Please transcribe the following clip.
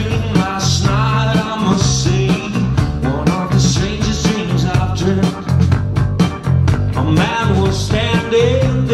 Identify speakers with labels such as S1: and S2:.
S1: last night, I must say One of the strangest dreams I've dreamed. A man was standing